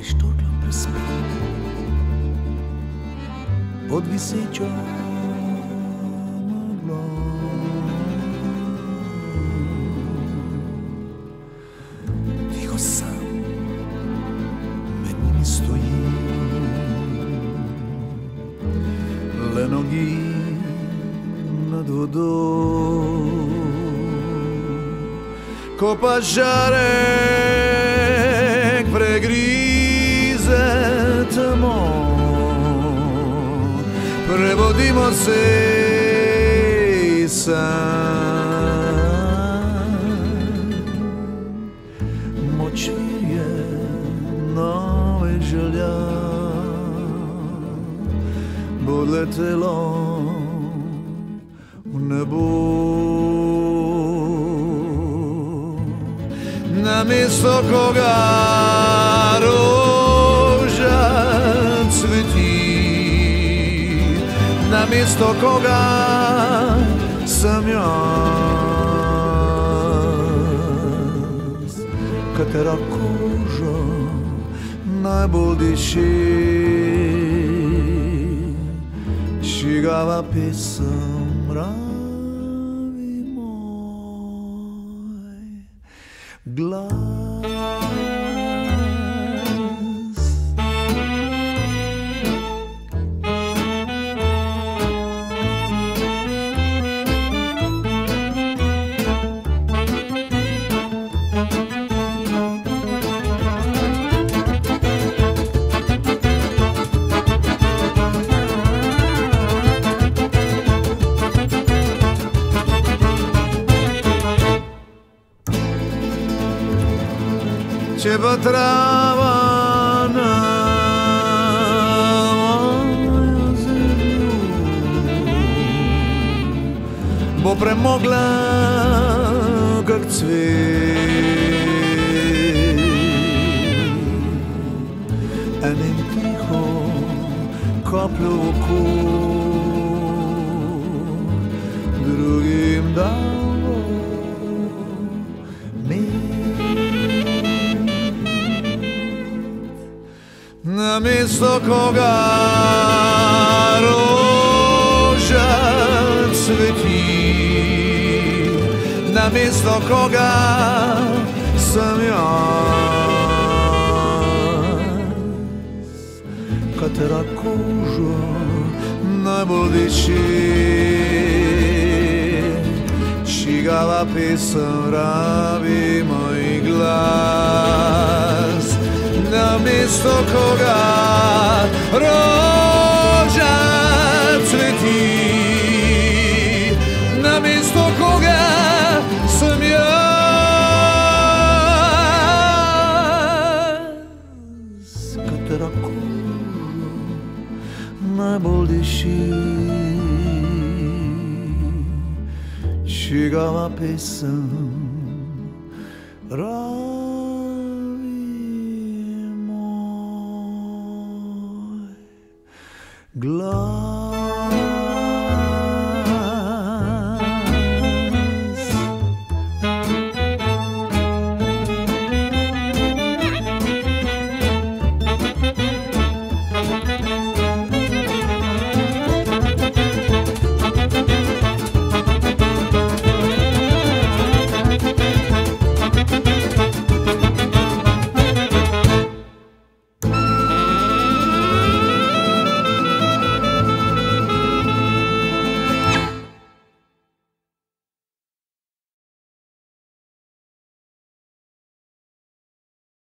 moraš to tam prespeti. Podvi se čo Copa Jarek pregrim. samo prebudimo se sam. Močnije nove želja bo letelo v nebo. Na mesto koga mjesto koga sam ja. Katera koža najbolj diši? Šigava pesem ravi moj glas Če pa trava na mojo bo premogla kak cvet. Enim tiho kapljo v oko drugim dal Na mjesto koga roža cveti Na mjesto koga sam ja. Katera koža najbolj diši? Čigava pesem rabi moj glas Na mjesto koga roža cveti. Na mjesto koga sam ja. Katera koža najbolj diši Čigava pesem Glory.